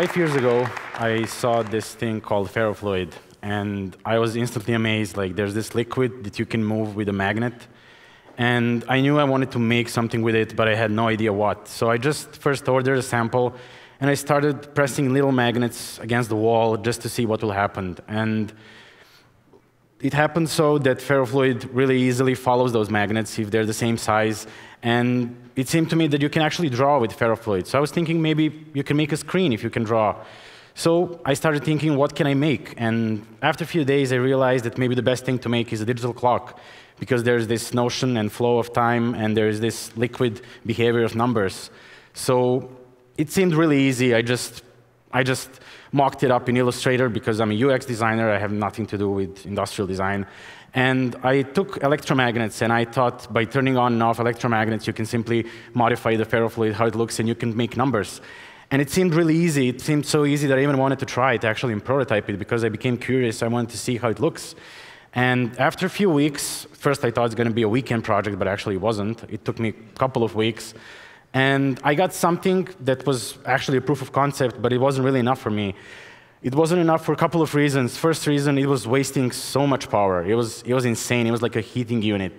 five years ago, I saw this thing called ferrofluid, and I was instantly amazed. Like, there's this liquid that you can move with a magnet, and I knew I wanted to make something with it, but I had no idea what. So I just first ordered a sample, and I started pressing little magnets against the wall just to see what will happen. And it happens so that ferrofluid really easily follows those magnets if they're the same size. And it seemed to me that you can actually draw with ferrofluid. So I was thinking maybe you can make a screen if you can draw. So I started thinking, what can I make? And after a few days, I realized that maybe the best thing to make is a digital clock because there's this notion and flow of time, and there's this liquid behavior of numbers. So it seemed really easy. I just, I just mocked it up in Illustrator because I'm a UX designer. I have nothing to do with industrial design. And I took electromagnets, and I thought by turning on and off electromagnets, you can simply modify the ferrofluid, how it looks, and you can make numbers. And it seemed really easy. It seemed so easy that I even wanted to try it, actually, and prototype it, because I became curious. I wanted to see how it looks. And after a few weeks, first I thought it was going to be a weekend project, but actually it wasn't. It took me a couple of weeks. And I got something that was actually a proof of concept, but it wasn't really enough for me. It wasn't enough for a couple of reasons. First reason, it was wasting so much power. It was, it was insane. It was like a heating unit.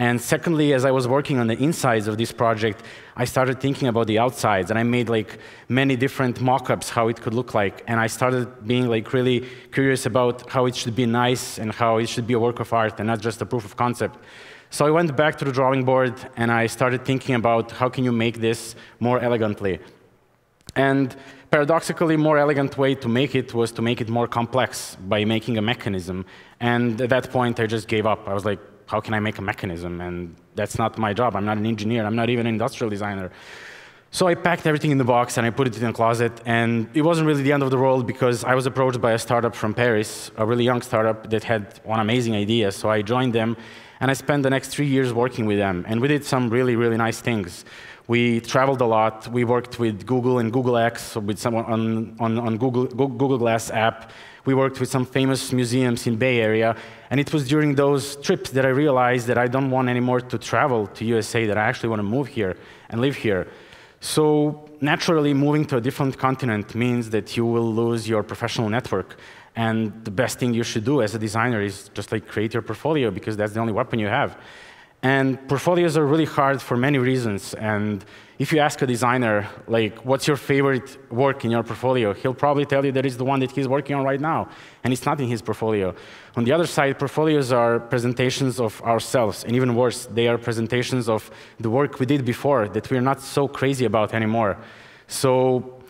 And secondly, as I was working on the insides of this project, I started thinking about the outsides, and I made like many different mock-ups how it could look like. And I started being like really curious about how it should be nice and how it should be a work of art and not just a proof of concept. So I went back to the drawing board and I started thinking about how can you make this more elegantly. And paradoxically, more elegant way to make it was to make it more complex by making a mechanism. And at that point, I just gave up. I was like, how can I make a mechanism? And that's not my job. I'm not an engineer. I'm not even an industrial designer. So I packed everything in the box and I put it in a closet. And it wasn't really the end of the world because I was approached by a startup from Paris, a really young startup that had one amazing idea. So I joined them and I spent the next three years working with them. And we did some really, really nice things. We traveled a lot. We worked with Google and Google X, with someone on, on, on Google, Google Glass app. We worked with some famous museums in Bay Area. And it was during those trips that I realized that I don't want anymore to travel to USA, that I actually want to move here and live here. So naturally, moving to a different continent means that you will lose your professional network. And the best thing you should do as a designer is just like create your portfolio because that's the only weapon you have. And portfolios are really hard for many reasons. And if you ask a designer, like, what's your favorite work in your portfolio, he'll probably tell you that it's the one that he's working on right now, and it's not in his portfolio. On the other side, portfolios are presentations of ourselves, and even worse, they are presentations of the work we did before that we're not so crazy about anymore. So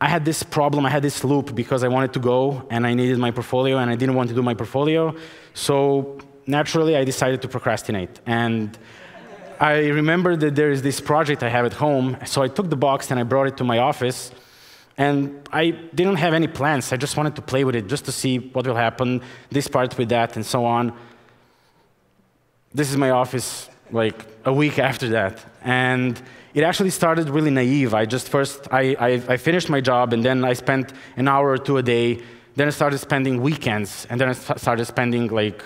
I had this problem, I had this loop because I wanted to go, and I needed my portfolio, and I didn't want to do my portfolio. So naturally, I decided to procrastinate. And I remember that there is this project I have at home, so I took the box and I brought it to my office. And I didn't have any plans. I just wanted to play with it, just to see what will happen, this part with that, and so on. This is my office, like a week after that. And it actually started really naive. I just first, I, I, I finished my job, and then I spent an hour or two a day. Then I started spending weekends, and then I started spending like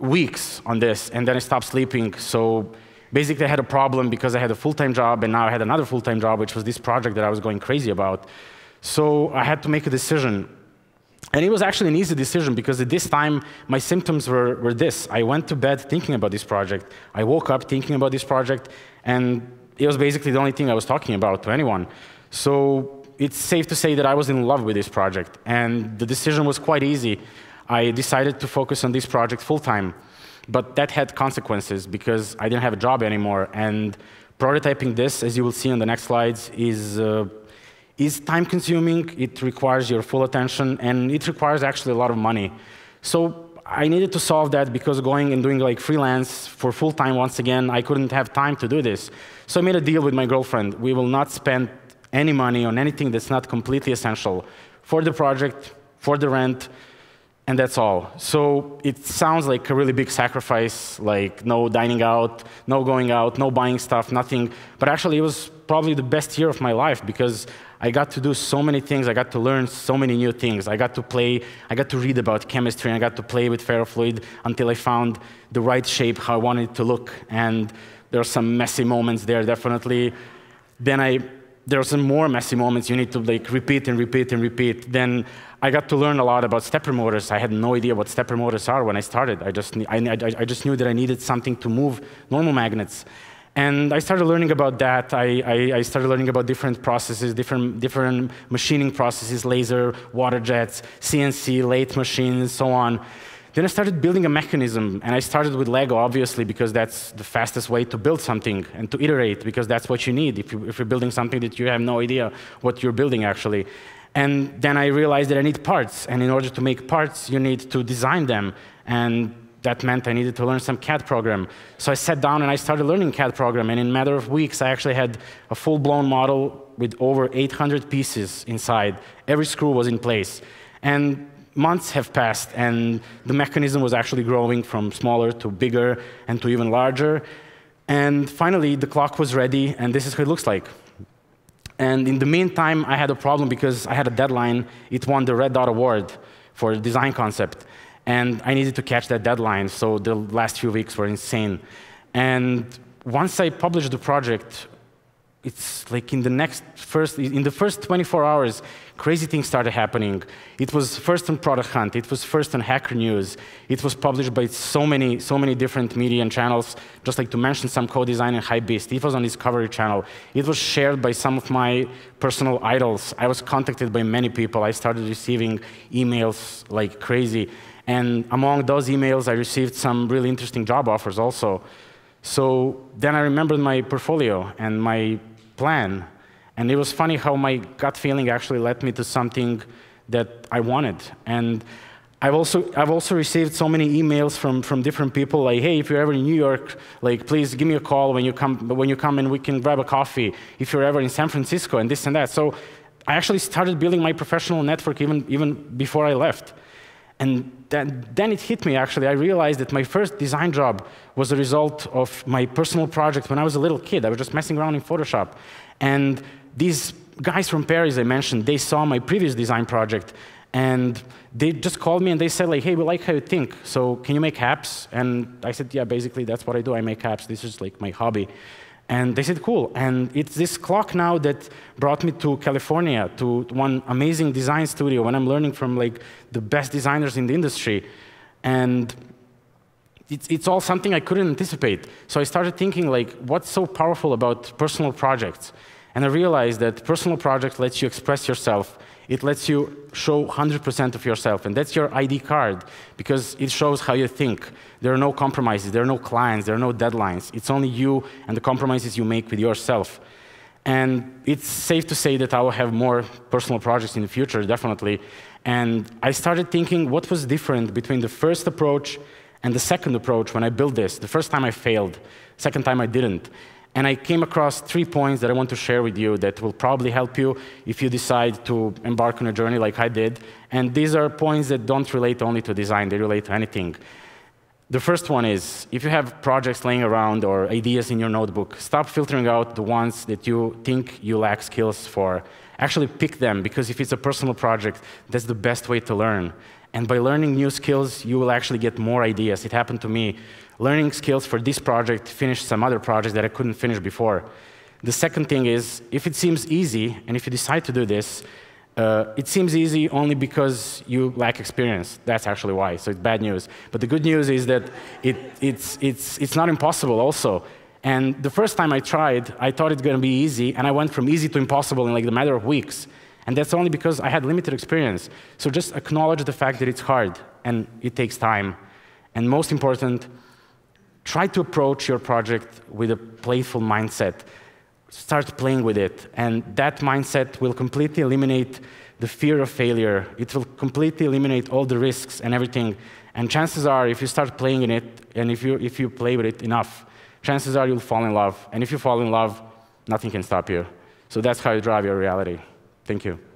weeks on this, and then I stopped sleeping. So basically, I had a problem because I had a full-time job, and now I had another full-time job, which was this project that I was going crazy about. So I had to make a decision. And it was actually an easy decision because at this time, my symptoms were, were this. I went to bed thinking about this project. I woke up thinking about this project, and it was basically the only thing I was talking about to anyone. So it's safe to say that I was in love with this project, and the decision was quite easy. I decided to focus on this project full time. But that had consequences because I didn't have a job anymore. And prototyping this, as you will see on the next slides, is, uh, is time consuming. It requires your full attention, and it requires actually a lot of money. So I needed to solve that because going and doing like freelance for full time once again, I couldn't have time to do this. So I made a deal with my girlfriend. We will not spend any money on anything that's not completely essential for the project, for the rent, and that's all. So it sounds like a really big sacrifice, like no dining out, no going out, no buying stuff, nothing. But actually, it was probably the best year of my life because I got to do so many things. I got to learn so many new things. I got to play, I got to read about chemistry, and I got to play with ferrofluid until I found the right shape, how I wanted it to look. And there are some messy moments there, definitely. Then I there are some more messy moments you need to like repeat and repeat and repeat. Then I got to learn a lot about stepper motors. I had no idea what stepper motors are when I started. I just, I, I, I just knew that I needed something to move normal magnets. And I started learning about that. I, I, I, started learning about different processes, different, different machining processes, laser, water jets, CNC, lathe machines, so on. Then I started building a mechanism, and I started with Lego, obviously, because that's the fastest way to build something and to iterate, because that's what you need if, you, if you're building something that you have no idea what you're building, actually. And then I realized that I need parts, and in order to make parts, you need to design them. And that meant I needed to learn some CAD program. So I sat down and I started learning CAD program, and in a matter of weeks, I actually had a full-blown model with over 800 pieces inside. Every screw was in place. And months have passed, and the mechanism was actually growing from smaller to bigger and to even larger. And finally, the clock was ready, and this is what it looks like. And in the meantime, I had a problem because I had a deadline. It won the Red Dot Award for design concept. And I needed to catch that deadline, so the last few weeks were insane. And once I published the project, it's like in the next first, in the first 24 hours, crazy things started happening. It was first on Product Hunt, it was first on Hacker News, it was published by so many, so many different media and channels, just like to mention some co-design and high Hypebeast. It was on Discovery Channel. It was shared by some of my personal idols. I was contacted by many people. I started receiving emails like crazy. And among those emails, I received some really interesting job offers also. So then I remembered my portfolio and my plan. And it was funny how my gut feeling actually led me to something that I wanted. And I've also, I've also received so many emails from, from different people like, hey, if you're ever in New York, like, please give me a call when you, come, when you come and we can grab a coffee. If you're ever in San Francisco and this and that. So I actually started building my professional network even, even before I left. And then, then it hit me, actually. I realized that my first design job was a result of my personal project when I was a little kid. I was just messing around in Photoshop. And these guys from Paris I mentioned, they saw my previous design project, and they just called me and they said, like, hey, we like how you think, so can you make apps? And I said, yeah, basically, that's what I do. I make apps. This is like my hobby. And they said, cool. And it's this clock now that brought me to California, to one amazing design studio when I'm learning from like the best designers in the industry. And it's, it's all something I couldn't anticipate. So I started thinking like, what's so powerful about personal projects? And I realized that personal project lets you express yourself it lets you show 100% of yourself, and that's your ID card, because it shows how you think. There are no compromises, there are no clients, there are no deadlines. It's only you and the compromises you make with yourself. And it's safe to say that I will have more personal projects in the future, definitely. And I started thinking what was different between the first approach and the second approach when I built this. The first time I failed, second time I didn't. And I came across three points that I want to share with you that will probably help you if you decide to embark on a journey like I did. And these are points that don't relate only to design, they relate to anything. The first one is, if you have projects laying around or ideas in your notebook, stop filtering out the ones that you think you lack skills for. Actually pick them, because if it's a personal project, that's the best way to learn. And by learning new skills, you will actually get more ideas. It happened to me learning skills for this project finished some other projects that I couldn't finish before. The second thing is, if it seems easy, and if you decide to do this, uh, it seems easy only because you lack experience. That's actually why, so it's bad news. But the good news is that it, it's, it's, it's not impossible also. And the first time I tried, I thought it's going to be easy, and I went from easy to impossible in like the matter of weeks. And that's only because I had limited experience. So just acknowledge the fact that it's hard, and it takes time. And most important, try to approach your project with a playful mindset. Start playing with it, and that mindset will completely eliminate the fear of failure. It will completely eliminate all the risks and everything. And chances are, if you start playing in it, and if you, if you play with it enough, chances are you'll fall in love. And if you fall in love, nothing can stop you. So that's how you drive your reality. Thank you.